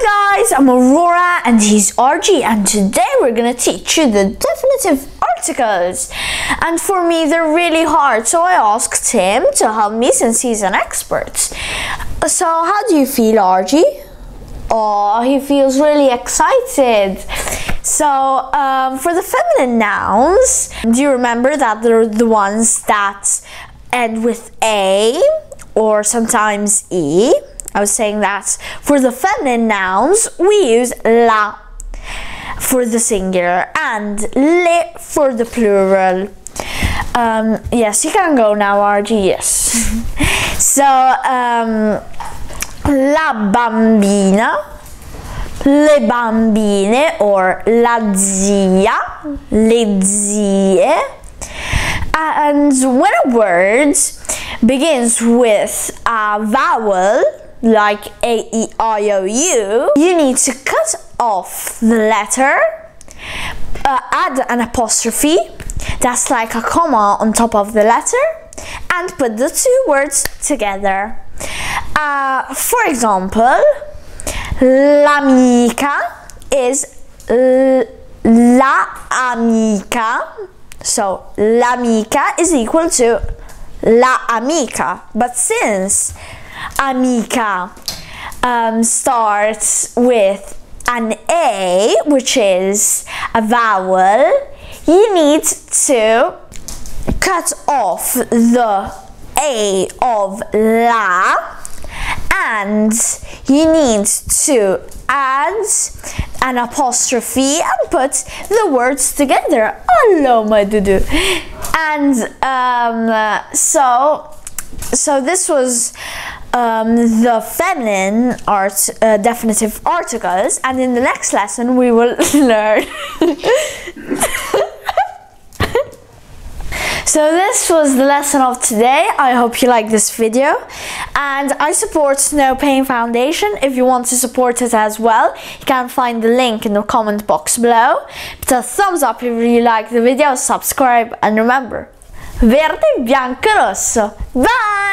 Guys, I'm Aurora and he's Argy and today we're gonna teach you the definitive articles. And for me they're really hard so I asked him to help me since he's an expert. So how do you feel Argy? Oh, he feels really excited. So um, for the feminine nouns, do you remember that they're the ones that end with A or sometimes E? I was saying that for the feminine nouns, we use la for the singular and le for the plural. Um, yes, you can go now, Argy, yes. so, um, la bambina, le bambine, or la zia, le zie. And when a word begins with a vowel, like A, E, I, O, U, you need to cut off the letter, uh, add an apostrophe, that's like a comma on top of the letter, and put the two words together. Uh, for example, l'amica is la amica. So l'amica is equal to la amica. But since amica um, starts with an A, which is a vowel, you need to cut off the A of la and you need to add an apostrophe and put the words together. Hello, my dudu. And um, so, so this was um, the feminine art uh, definitive articles and in the next lesson we will learn So this was the lesson of today. I hope you like this video. And I support No Pain Foundation. If you want to support it as well, you can find the link in the comment box below. Put a thumbs up if you like the video, subscribe, and remember, verde, bianco, rosso. Bye!